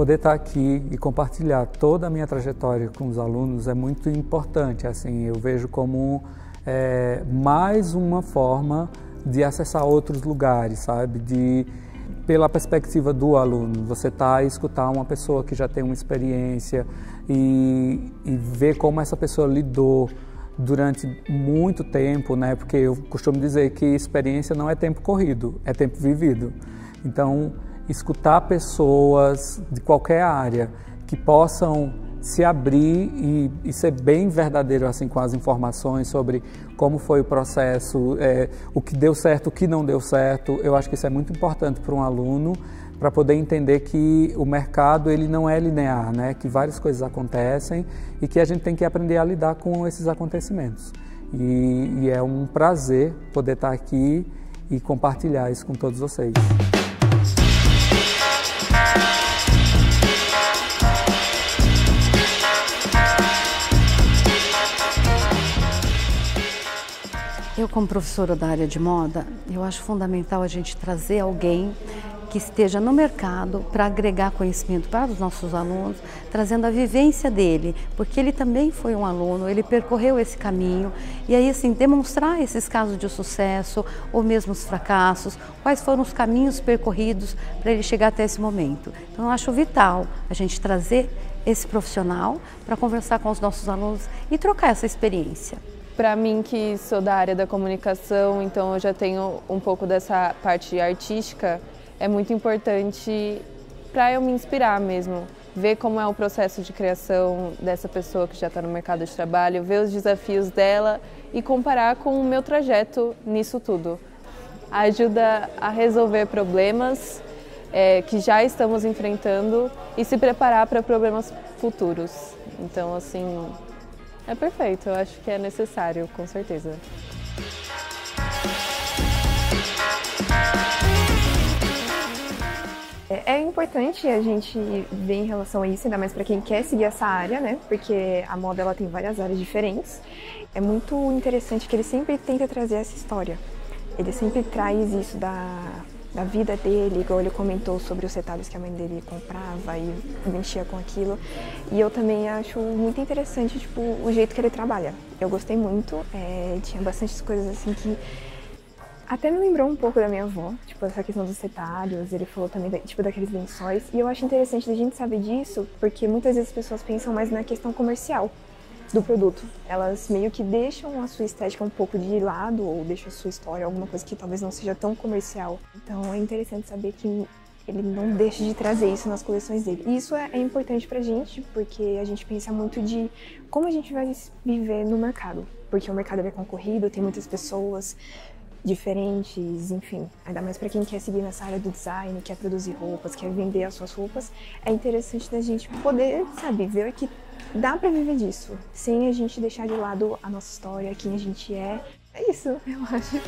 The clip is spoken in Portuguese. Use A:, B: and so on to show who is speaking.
A: poder estar aqui e compartilhar toda a minha trajetória com os alunos é muito importante. Assim, eu vejo como é, mais uma forma de acessar outros lugares, sabe? De pela perspectiva do aluno, você está a escutar uma pessoa que já tem uma experiência e, e ver como essa pessoa lidou durante muito tempo, né? Porque eu costumo dizer que experiência não é tempo corrido, é tempo vivido. Então, escutar pessoas de qualquer área que possam se abrir e, e, ser bem verdadeiro assim com as informações sobre como foi o processo, é, o que deu certo, o que não deu certo. Eu acho que isso é muito importante para um aluno para poder entender que o mercado ele não é linear, né? Que várias coisas acontecem e que a gente tem que aprender a lidar com esses acontecimentos. E, e é um prazer poder estar aqui e compartilhar isso com todos vocês.
B: Eu, como professora da área de moda, eu acho fundamental a gente trazer alguém que esteja no mercado para agregar conhecimento para os nossos alunos, trazendo a vivência dele, porque ele também foi um aluno, ele percorreu esse caminho e aí assim demonstrar esses casos de sucesso ou mesmo os fracassos, quais foram os caminhos percorridos para ele chegar até esse momento. Então eu acho vital a gente trazer esse profissional para conversar com os nossos alunos e trocar essa experiência.
C: Para mim que sou da área da comunicação, então eu já tenho um pouco dessa parte artística, é muito importante para eu me inspirar mesmo, ver como é o processo de criação dessa pessoa que já está no mercado de trabalho, ver os desafios dela e comparar com o meu trajeto nisso tudo. Ajuda a resolver problemas é, que já estamos enfrentando e se preparar para problemas futuros. Então, assim, é perfeito, eu acho que é necessário, com certeza.
D: É, é importante a gente ver em relação a isso, ainda mais para quem quer seguir essa área, né? Porque a moda ela tem várias áreas diferentes. É muito interessante que ele sempre tenta trazer essa história. Ele sempre traz isso da da vida dele, igual ele comentou sobre os retalhos que a mãe dele comprava e mexia com aquilo. E eu também acho muito interessante, tipo, o jeito que ele trabalha. Eu gostei muito, é, tinha bastante coisas assim que até me lembrou um pouco da minha avó, tipo, essa questão dos retalhos, ele falou também, tipo, daqueles lençóis. E eu acho interessante a gente saber disso, porque muitas vezes as pessoas pensam mais na questão comercial do produto. Elas meio que deixam a sua estética um pouco de lado ou deixam a sua história, alguma coisa que talvez não seja tão comercial. Então é interessante saber que ele não deixa de trazer isso nas coleções dele. E isso é, é importante pra gente, porque a gente pensa muito de como a gente vai viver no mercado. Porque o mercado é concorrido, tem muitas pessoas diferentes, enfim. Ainda mais para quem quer seguir nessa área do design, quer produzir roupas, quer vender as suas roupas, é interessante da gente poder, sabe, ver que dá para viver disso, sem a gente deixar de lado a nossa história, quem a gente é. É isso, eu acho.